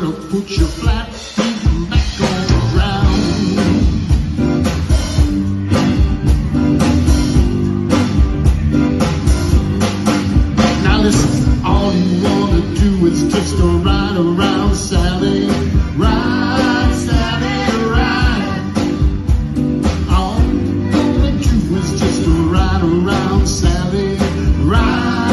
gonna put your flat back the ground. Now listen, all you wanna do is just ride around Sally, ride Sally, ride. All you wanna do is just ride around Sally, ride.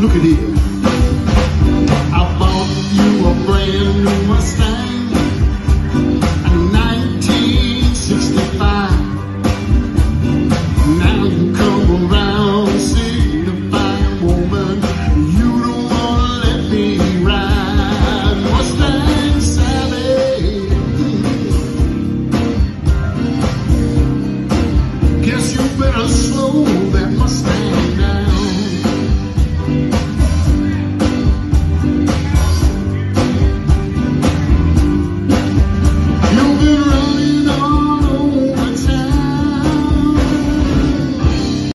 Look at it! I bought you a brand new Mustang, a 1965. Now you come around signifying, woman, you don't want to let me ride. Mustang Sally. Guess you better slow that Mustang down.